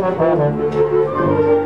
Música